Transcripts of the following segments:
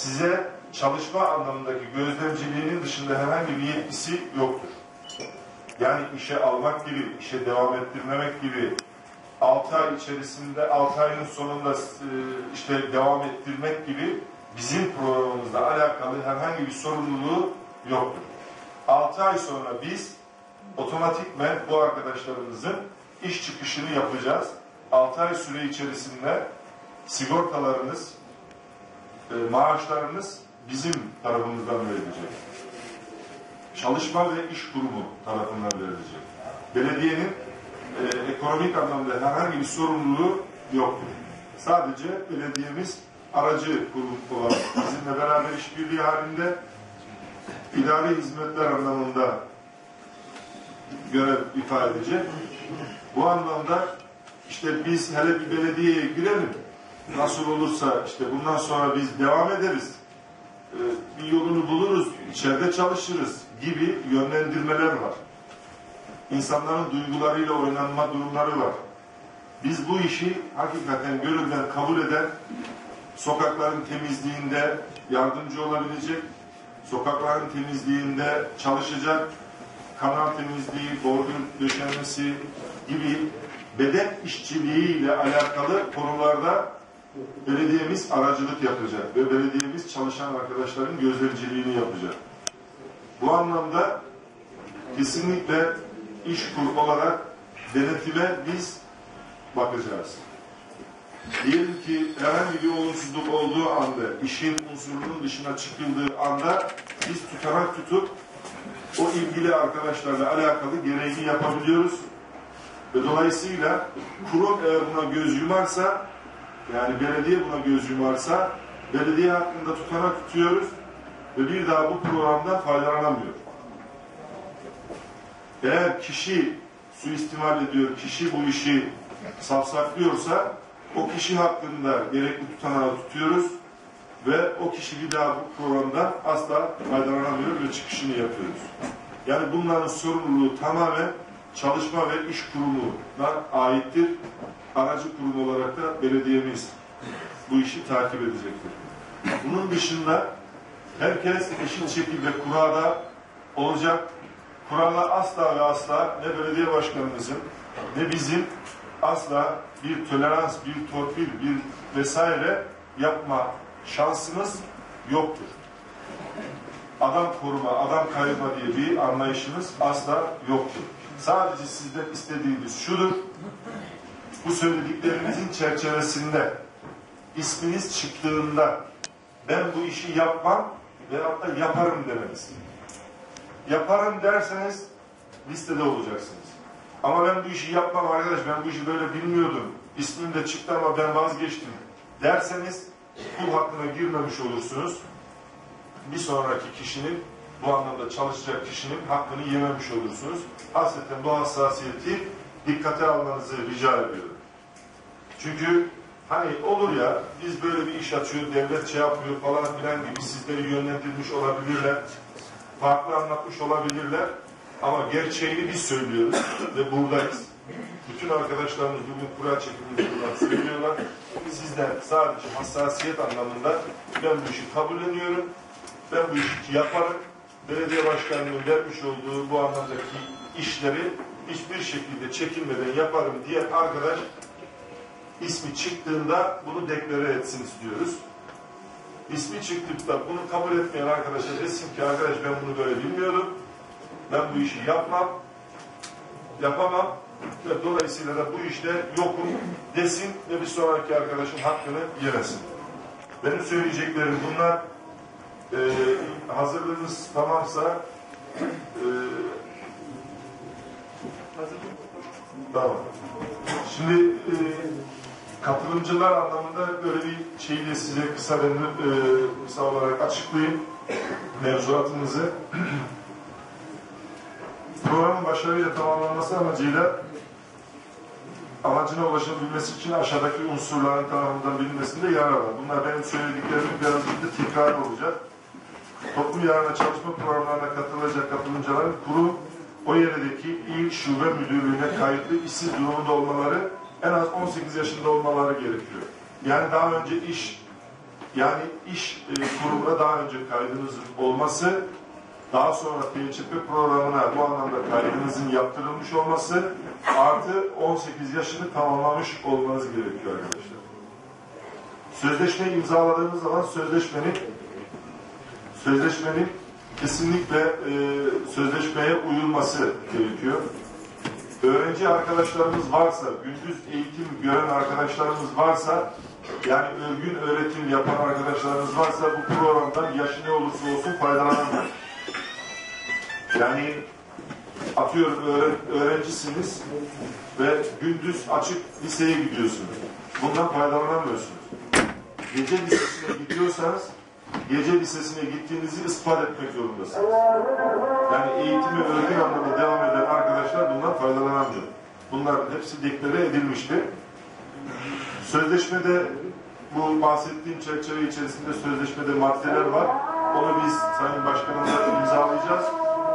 size çalışma anlamındaki gözlemciliğinin dışında herhangi bir yetkisi yoktur. Yani işe almak gibi, işe devam ettirmemek gibi, 6 ay içerisinde, 6 ayın sonunda e, işte devam ettirmek gibi bizim programımızla alakalı herhangi bir sorumluluğu yoktur. 6 ay sonra biz otomatikmen bu arkadaşlarımızın iş çıkışını yapacağız. 6 ay süre içerisinde sigortalarınız, e, maaşlarınız bizim tarafımızdan verilecek. Çalışma ve iş kurumu tarafından verilecek. Belediyenin e, ekonomik anlamda herhangi bir sorumluluğu yoktur. Sadece belediyemiz aracı kurum olarak bizimle beraber işbirliği halinde idari hizmetler anlamında görev ifade edecek. Bu anlamda işte biz hele bir belediyeye girelim. Nasıl olursa işte bundan sonra biz devam ederiz. Ee, bir yolunu buluruz, içeride çalışırız gibi yönlendirmeler var. İnsanların duygularıyla oynanma durumları var. Biz bu işi hakikaten gönülden kabul eden, sokakların temizliğinde yardımcı olabilecek, sokakların temizliğinde çalışacak, kanal temizliği, bordür döşenmesi gibi beden işçiliğiyle alakalı konularda belediyemiz aracılık yapacak ve belediyemiz çalışan arkadaşların gözlemciliğini yapacak. Bu anlamda kesinlikle iş kur olarak denetime biz bakacağız. Diyelim ki herhangi bir olumsuzluk olduğu anda, işin unsurunun dışına çıkıldığı anda biz tutanak tutup o ilgili arkadaşlarla alakalı gereğini yapabiliyoruz. Ve dolayısıyla kurum eğer buna göz yumarsa, yani belediye buna göz yumarsa, belediye hakkında tutanak tutuyoruz ve bir daha bu programdan faydalanamıyor. Eğer kişi suistimal ediyor, kişi bu işi safsaklıyorsa o kişi hakkında gerekli tutanağı tutuyoruz ve o kişi bir daha bu programdan asla faydalanamıyor ve çıkışını yapıyoruz. Yani bunların sorumluluğu tamamen çalışma ve iş kurumuna aittir. Aracı kurum olarak da belediyemiz bu işi takip edecektir. Bunun dışında herkes eşit şekilde kurada olacak. Kurala asla ve asla ne belediye başkanımızın ne bizim asla bir tolerans, bir torpil, bir vesaire yapma şansımız yoktur. Adam koruma, adam kayırma diye bir anlayışımız asla yoktur. Sadece sizden istediğimiz şudur, bu söylediklerimizin çerçevesinde isminiz çıktığında ben bu işi yapmam veyahut da yaparım demeniz. Yaparım derseniz listede olacaksınız. Ama ben bu işi yapmam arkadaş, ben bu işi böyle bilmiyordum. İsmim de çıktı ama ben vazgeçtim derseniz kul hakkına girmemiş olursunuz. Bir sonraki kişinin bu anlamda çalışacak kişinin hakkını yememiş olursunuz. Hasreten bu hassasiyeti dikkate almanızı rica ediyorum. Çünkü hani olur ya biz böyle bir iş açıyor, devlet şey yapıyor falan filan gibi sizleri yönlendirmiş olabilirler. Farklı anlatmış olabilirler. Ama gerçeğini biz söylüyoruz ve buradayız. Bütün arkadaşlarımız bugün kura çekimini söylüyorlar. Sizden sadece hassasiyet anlamında ben bu işi kabulleniyorum. Ben bu işi yaparım. Belediye başkanının vermiş olduğu bu anlamdaki işleri hiçbir şekilde çekinmeden yaparım diye arkadaş ismi çıktığında bunu deklare etsin istiyoruz. İsmi çıktıkta bunu kabul etmeyen arkadaşa desin ki arkadaş ben bunu böyle bilmiyordum. Ben bu işi yapmam. Yapamam. Ve dolayısıyla da bu işte yokum desin ve bir sonraki arkadaşın hakkını yemesin. Benim söyleyeceklerim bunlar. Ee, hazırlığınız tamamsa e, tamam. Şimdi e, katılımcılar anlamında böyle bir şeyi de size kısa e, kısa olarak açıklayayım mevzuatımızı. Programın başarıyla tamamlanması amacıyla amacına ulaşabilmesi için aşağıdaki unsurların tamamından bilinmesinde yarar var. Bunlar benim söylediklerimin birazcık da tekrar olacak. Toplum yararına çalışma programlarına katılacak katılımcıların kurum o yerdeki il şube müdürlüğüne kayıtlı işsiz durumunda olmaları en az 18 yaşında olmaları gerekiyor. Yani daha önce iş Yani iş e, kurumuna daha önce kaydınızın olması, daha sonra TÇP programına bu anlamda kaydınızın yaptırılmış olması, artı 18 yaşını tamamlamış olmanız gerekiyor arkadaşlar. Sözleşme imzaladığınız zaman sözleşmenin sözleşmenin kesinlikle e, sözleşmeye uyulması gerekiyor. Öğrenci arkadaşlarımız varsa, gündüz eğitim gören arkadaşlarımız varsa, yani örgün öğretim yapan arkadaşlarımız varsa bu programdan yaşı ne olursa olsun faydalanamıyor. Yani atıyorum öğren- öğrencisiniz ve gündüz açık liseye gidiyorsunuz. Bundan faydalanamıyorsunuz. Gece lisesine gidiyorsanız gece lisesine gittiğinizi ispat etmek zorundasınız. Yani eğitimi örgün anlamda devam eden arkadaşlar bundan faydalanamıyor. Bunların hepsi deklare edilmişti. Sözleşmede bu bahsettiğim çerçeve içerisinde sözleşmede maddeler var. Onu biz Sayın Başkanımla imzalayacağız.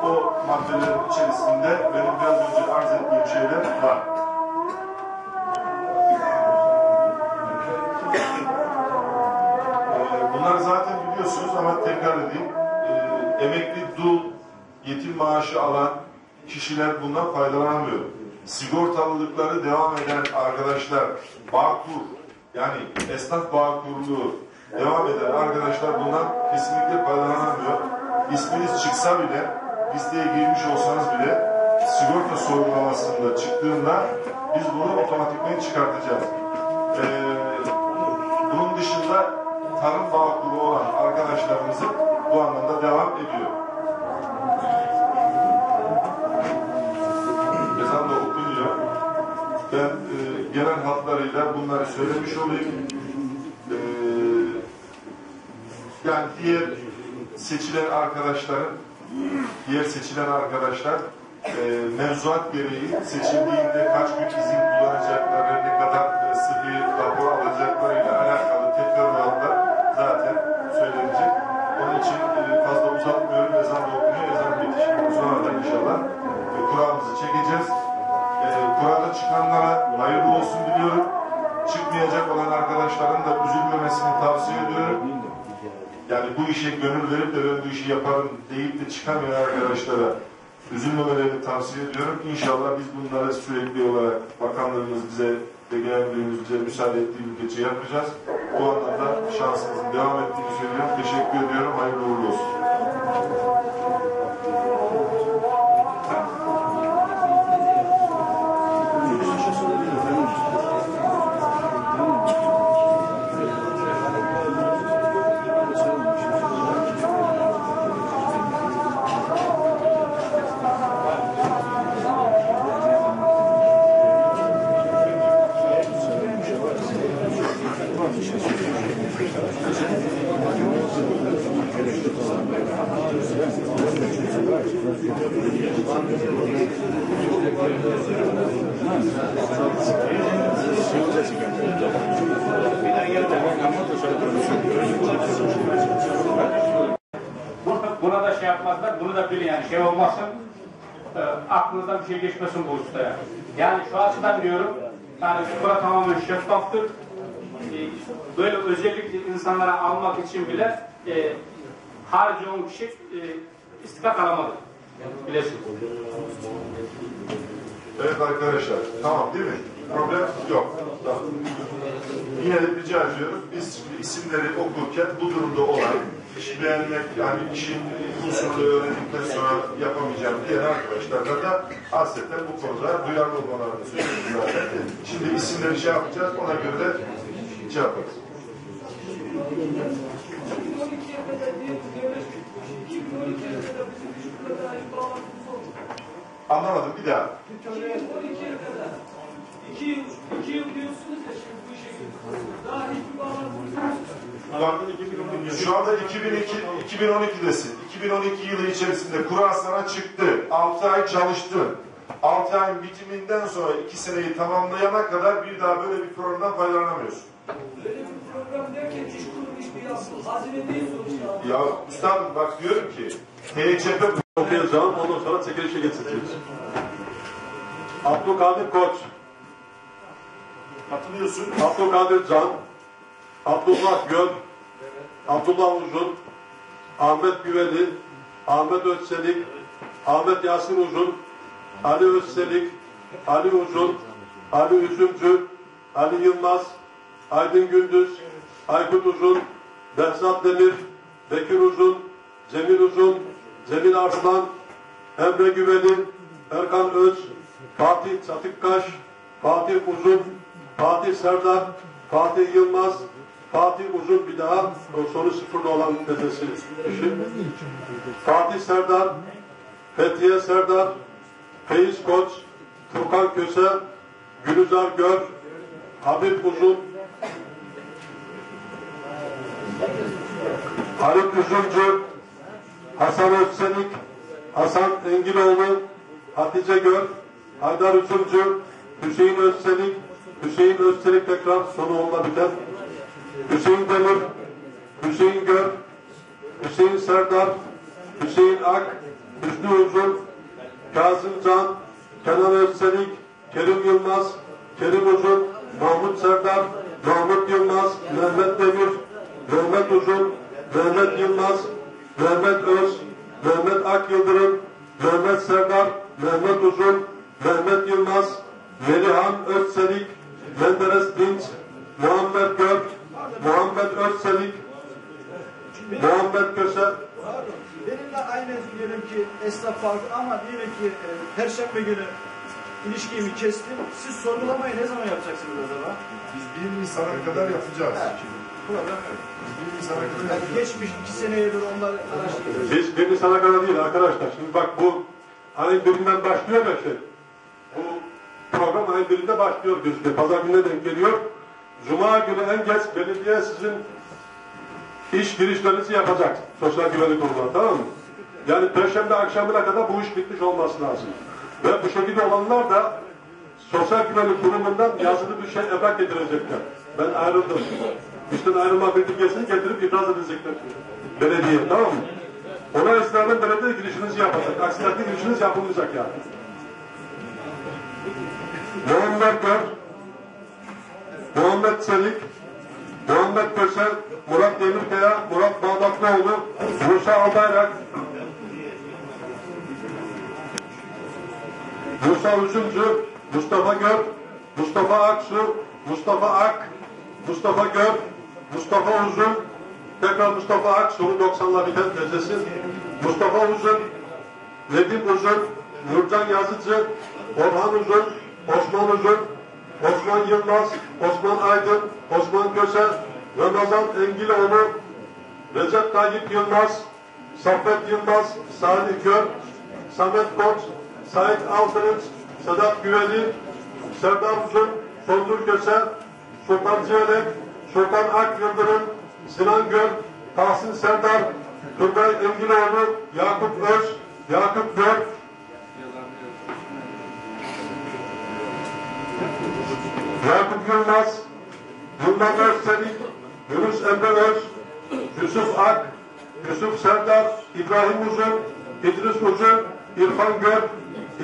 O maddelerin içerisinde benim biraz önce arz ettiğim şeyler var. Alan kişiler bundan faydalanamıyor. Sigortalılıkları devam eden arkadaşlar, Bağkur, yani esnaf Bağkurluğu devam eden arkadaşlar bundan kesinlikle faydalanamıyor. İsminiz çıksa bile, listeye girmiş olsanız bile sigorta sorgulamasında çıktığında biz bunu otomatikman çıkartacağız. Ee, bunun dışında tarım bağ olan arkadaşlarımızın bu anlamda devam ediyor. Ben e, genel hatlarıyla bunları söylemiş olayım. E, yani diğer seçilen arkadaşların, diğer seçilen arkadaşlar e, mevzuat gereği seçildiğinde kaç gün izin kullanacakları, ne kadar deyip de çıkamayan arkadaşlara üzülmemelerini tavsiye ediyorum. İnşallah biz bunları sürekli olarak bakanlarımız bize ve genel müdürümüz bize müsaade ettiği müddetçe yapacağız. Bu anlamda şansımızın devam ettiğini söylüyorum. Teşekkür ediyorum. Buna da şey yapmazlar, bunu da bilin yani şey olmasın, e, aklınızdan bir şey geçmesin bu usta yani. Şu açıdan diyorum, yani spora tamamen şeffaftır. E, böyle özellikle insanlara almak için bile e, harici 10 kişi e, istikak alamadı. Evet arkadaşlar. Tamam değil mi? Problem yok. Tamam. Yine de rica ediyoruz. Biz isimleri okurken bu durumda olan işi beğenmek, yani işin usulünü öğrendikten sonra yapamayacağım diğer arkadaşlarla da hasreten bu konuda duyarlı olmalarını söylüyoruz zaten. Şimdi isimleri şey yapacağız, ona göre de şey yaparız. 2012'ye kadar bir devlet 2012'ye kadar bizim çocuklara dair bağlantımız oldu. Anlamadım bir daha. 2012'ye kadar. 2 yıl, 2 yıl diyorsunuz ya şimdi bu işe girdiniz. Daha hiçbir. Bak, Şu anda 2002, 2012'desin. 2012 yılı içerisinde Kur'an sana çıktı. 6 ay çalıştın. 6 ayın bitiminden sonra 2 seneyi tamamlayana kadar bir daha böyle bir programdan faydalanamıyorsun. Böyle bir program derken iş kurum hiçbir yapsın. Hazine değil sonuçta. Ya üstadım bak diyorum ki TCP okuyacağım. Ondan sonra çekilişe geçeceğiz. Abdülkadir Koç, hatırlıyorsun. Abdülkadir Can, Abdullah Göl, Abdullah Uzun, Ahmet Güveli, Ahmet Özselik, Ahmet Yasin Uzun, Ali Özselik, Ali Uzun, Ali Üzümcü, Ali Yılmaz, Aydın Gündüz, Aykut Uzun, Behzat Demir, Bekir Uzun, Cemil Uzun, Cemil Arslan, Emre Güveli, Erkan Öz, Fatih Çatıkkaş, Fatih Uzun, Fatih Serdar, Fatih Yılmaz, Fatih Uzun bir daha, sonu sıfırda olan dedesi kişi. Fatih Serdar, Fethiye Serdar, Feyiz Koç, Furkan Köse, Gülüzar Gör, Habib Uzun, Halit Üzümcü, Hasan Özsenik, Hasan Engiloğlu, Hatice Gör, Haydar Üzümcü, Hüseyin Özsenik, Hüseyin Özsenik tekrar sonu onunla biter. Hüseyin Demir, Hüseyin Gör, Hüseyin Serdar, Hüseyin Ak, Hüsnü Uzun, Kazım Can, Kenan Özsenik, Kerim Yılmaz, Kerim Uzun, Mahmut Serdar, Mahmut Yılmaz, Mehmet Demir, Mehmet Uzun, Mehmet Yılmaz, Mehmet Öz, Mehmet Ak Yıldırım, Mehmet Serdar, Mehmet Uzun, Mehmet Yılmaz, Melihan Özselik, Menderes Dinç, Muhammed Gök, Muhammed Özselik, Muhammed Köse, Benimle aynı diyelim ki esnaf farkı ama diyelim ki e, perşembe günü ilişkimi kestim. Siz sorgulamayı ne zaman yapacaksınız acaba? Biz 1 Nisan'a kadar yapacağız. Problem yok. Biz 1 Nisan'a kadar Yani yapacağız. geçmiş iki senedir onları araştırıyoruz. Biz birini sana kadar değil arkadaşlar. Şimdi bak bu ayın birinden başlıyor ya şey. Bu program ayın birinde başlıyor gözüküyor. Pazar gününe denk geliyor. Cuma günü en geç belediye sizin iş girişlerinizi yapacak. Sosyal güvenlik kuruluna tamam mı? Yani perşembe akşamına kadar bu iş bitmiş olması lazım. Ve bu şekilde olanlar da sosyal güvenlik kurumundan yazılı bir şey evrak getirecekler. Ben ayrıldım. İşten ayrılma bildirgesini getirip itiraz edecekler. Belediye tamam mı? Ona istinaden belediye girişinizi yapacak. Aksi takdirde girişiniz yapılmayacak yani. Muhammed Gör, Muhammed Çelik, Muhammed Köse, Murat Demirkaya, Murat Bağdatlıoğlu, Musa Albayrak, Musa Üzümcü, Mustafa Gör, Mustafa Aksu, Mustafa Ak, Mustafa Gör, Mustafa Uzun, tekrar Mustafa Ak, sonu 90'la biten tezesi, Mustafa Uzun, Nedim Uzun, Nurcan Yazıcı, Orhan Uzun, Osman Uzun, Osman Yılmaz, Osman Aydın, Osman Köse, Ramazan Engiloğlu, Recep Tayyip Yılmaz, Saffet Yılmaz, Salih Gör, Samet Koç, Sait Altınıç, Sedat Güveli, Serdar Uzun, Sondur Köse, Sultan Civelek, Sultan Ak Yıldırım, Sinan Göl, Tahsin Serdar, Turgay Engiloğlu, Yakup Öz, Yakup Gör, Yakup Yılmaz, Yılmaz Özselik, Yunus Emre Öz, Yusuf Ak, Yusuf Serdar, İbrahim Uzun, İdris Uzun, İrfan Gör,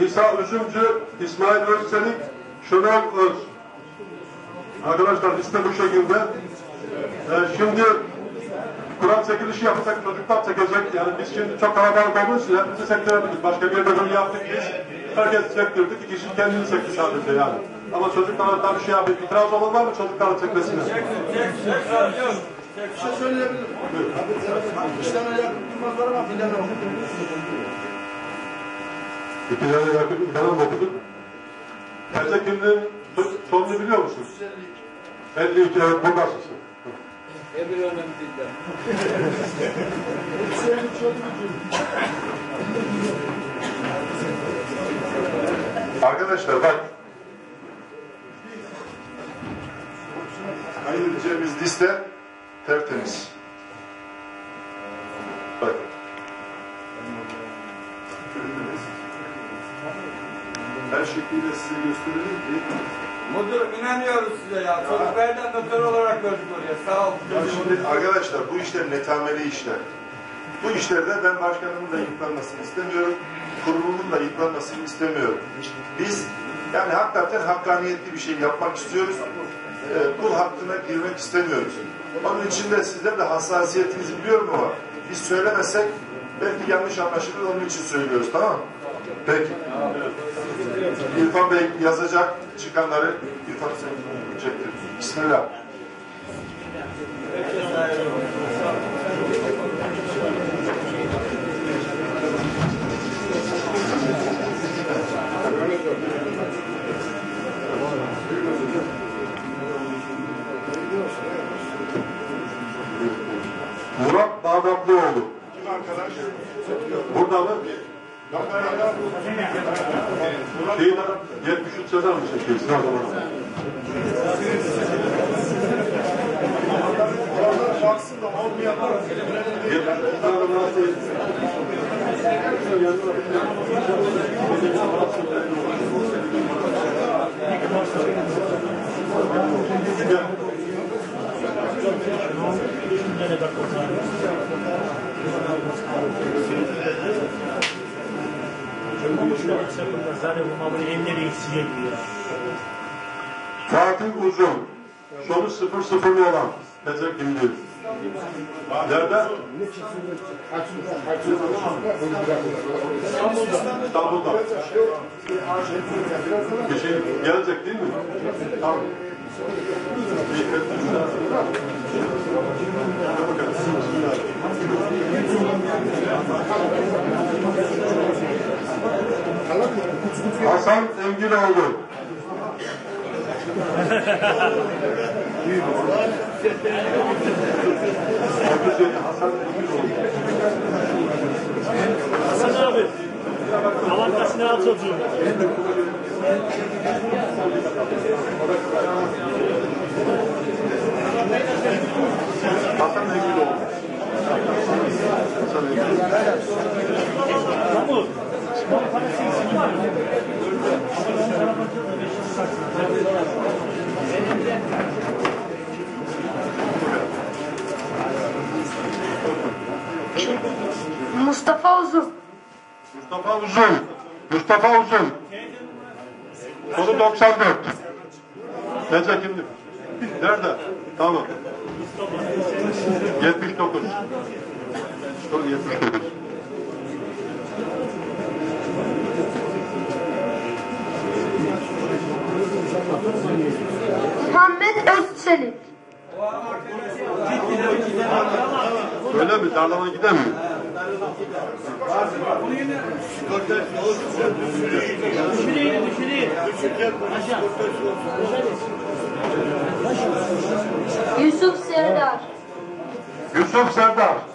İsa Üzümcü, İsmail Özselik, Şenol Öz. Arkadaşlar liste bu şekilde. Ee, şimdi Kur'an çekilişi yapacak, çocuklar çekecek. Yani biz şimdi çok kalabalık olduğumuz için hepimizi sektirebiliriz. Başka bir böyle yaptık biz. Herkes sektirdik. İki kişi kendini sekti sadece yani. Ama çocuklara da bir şey yapıp itiraz olan var mı çocukların çekmesine? Bir şey söyleyebilirim. İki tane yakın bilmez var ama bir tane yok. İki tane yakın bir tane mi Terze kimliğin so- sonunu biliyor musun? 52 evet buradasın. Emir önemli değil de. Arkadaşlar bak. Kaydedeceğimiz liste tertemiz. Bak. Her şekliyle size gösterelim ki Müdürüm inanıyoruz size ya. Çocuklardan doktor olarak gördük oraya. Sağ olun. Ya şimdi arkadaşlar bu işler netameli işler. Bu işlerde ben başkanımın da yıpranmasını istemiyorum. Kurulumun da yıpranmasını istemiyorum. Biz yani hakikaten hakkaniyetli bir şey yapmak istiyoruz. e, kul hakkına girmek istemiyoruz. Onun için de sizler de hassasiyetinizi biliyorum ama biz söylemesek belki yanlış anlaşılır onun için söylüyoruz tamam mı? Peki. İrfan Bey yazacak çıkanları İrfan sen çektir. Bismillah. Şeyden 73 sezon mu çekiyorsun o zaman? Baksın da olmayanlar 73 sezon nasıl? Fatih Uzun. Sonu 0-0'lı olan. Tezek kimdir? Nerede? İstanbul'da. Bir şey gelecek değil mi? Tamam. Bakalım. Hasan Engiloğlu. Hasan abi. Avantajını al çocuğum. Hasan Engiloğlu. Hasan Engiloğlu. Tamam. Mustafa Uzun. Mustafa Uzun. Mustafa Uzun. Konu 94. Nece kimdi? Nerede? Tamam. 79. Konu 79. Muhammed Özçelik. Öyle mi? Darlama gider mi? Yusuf Serdar. Yusuf Serdar.